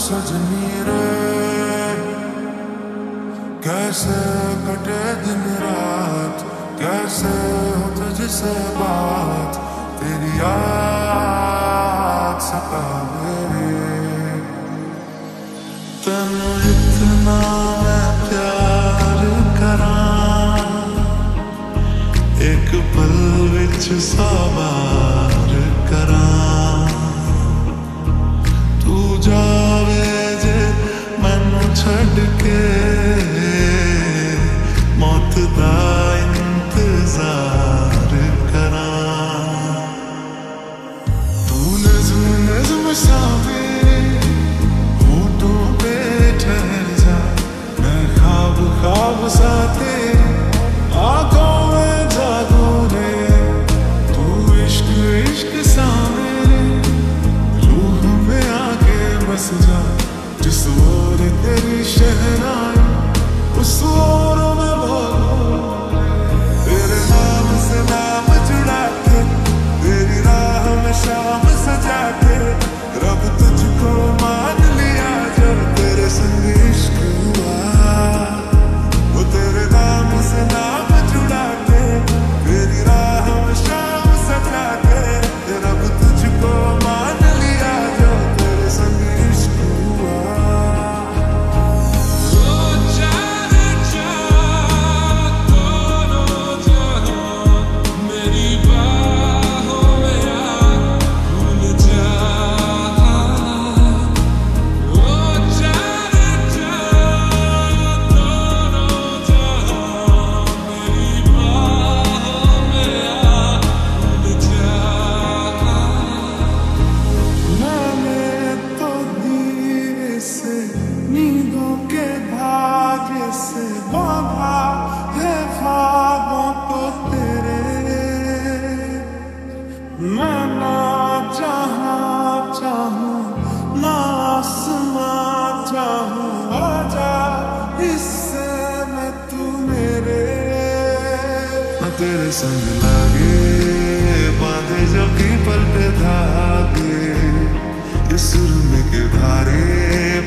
सजनी कैसे कटे दिन रात? कैसे हो तुझसे बात? तेरी याद मेरे। तेन इतना मैं प्यार करा। एक पल विच तेरे संग लागे, बांधे जो की पल पे धागे। इस सुरम के धारे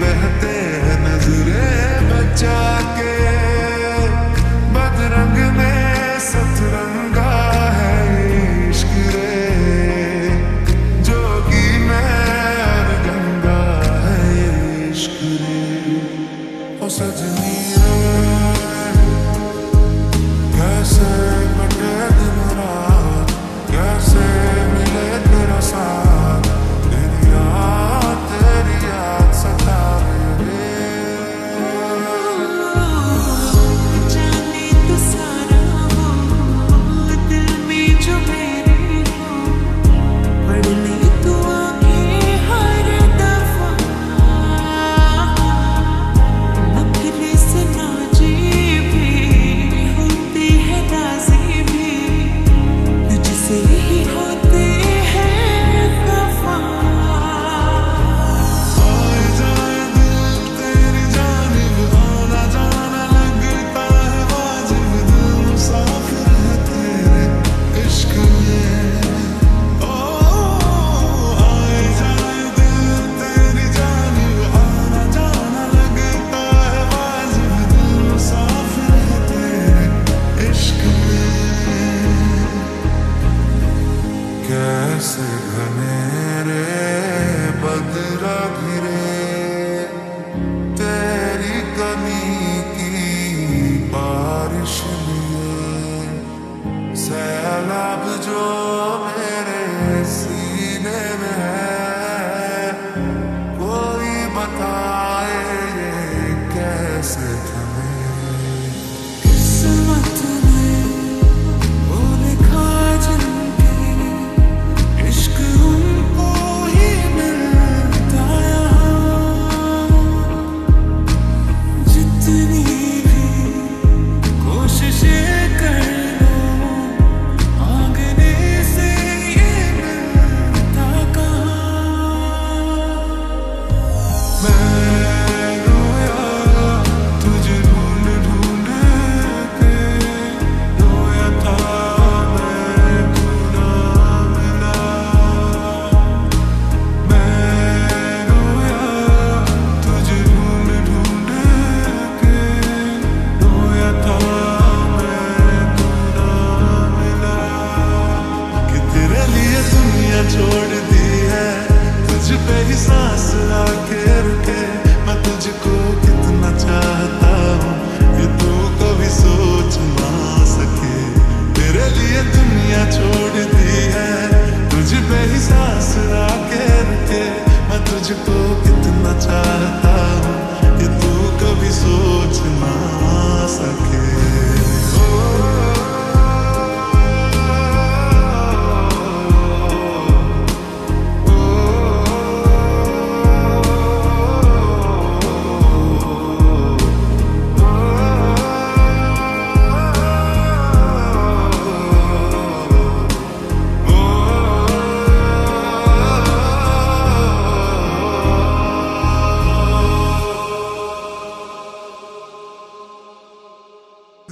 बहते हैं नजरे बचा के।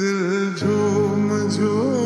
दिल झूम झूम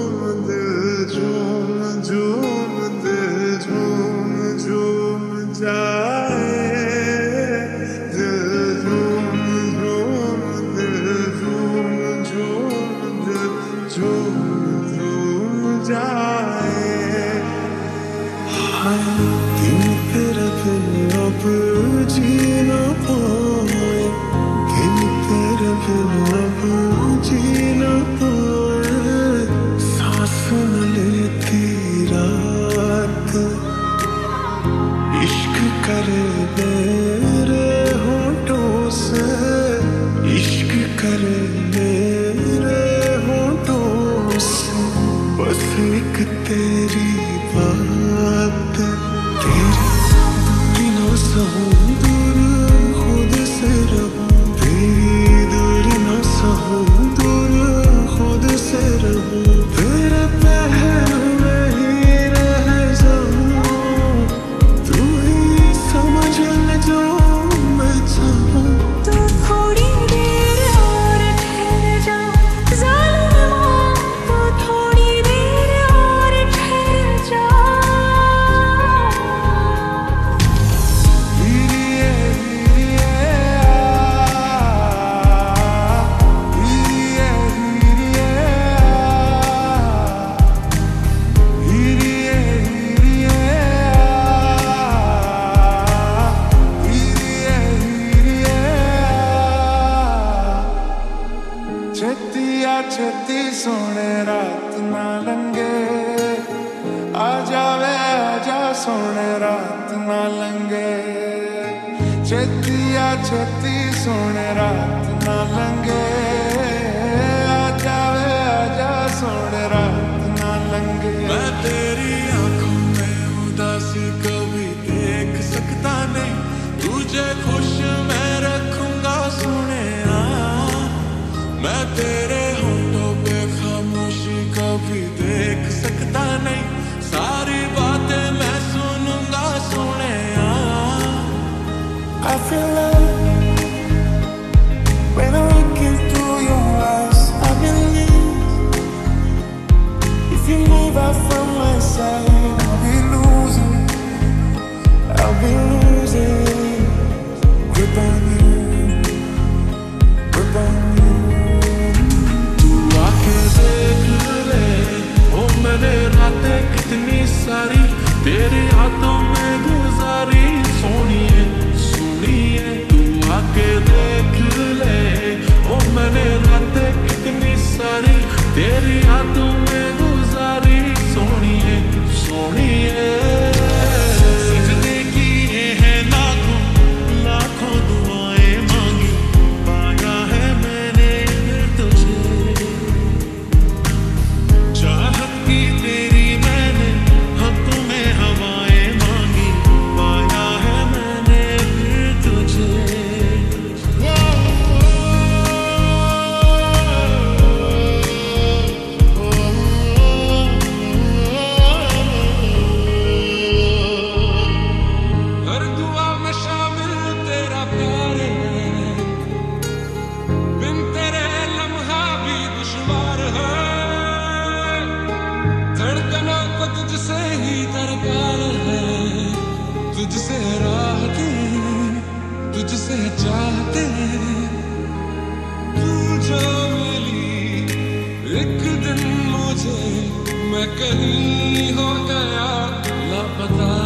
तेरा छत्ती सोने रात ना लंगे आ जावे, आ जा सोने रात ना लंगे छती आ छत्ती सोने रात ना लंगे आ जावे, आ जा सोने रात ना लंगे मैं तेरी आँखों में उदास कभी देख सकता नहीं। तुझे खुश मैं रखूँगा सुने। मैं तेरी ਵੀ ਦੇਖ ਸਕਦਾ ਨਹੀਂ। ਸਾਰੀ ਬਾਤ ਮੈਂ ਸੁਣੂੰਗਾ ਸੋਹਣਿਆ I feel like तुझसे मैं कहीं हो गया लापता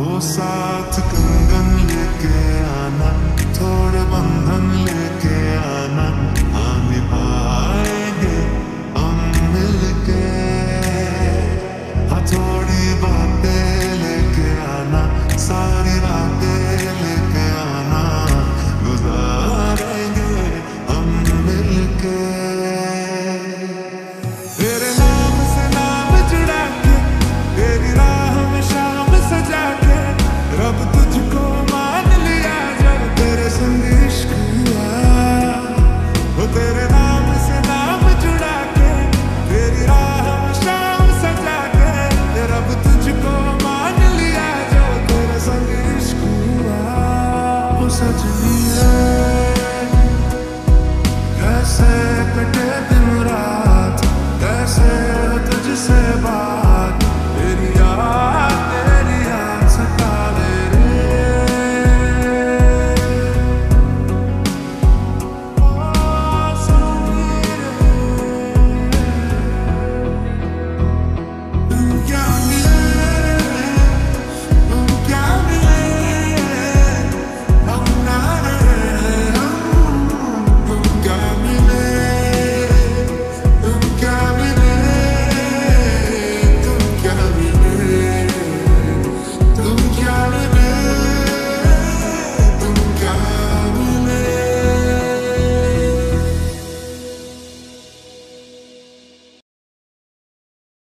वो साथ कंगन लेके आना थोड़े बंधन लेके आना।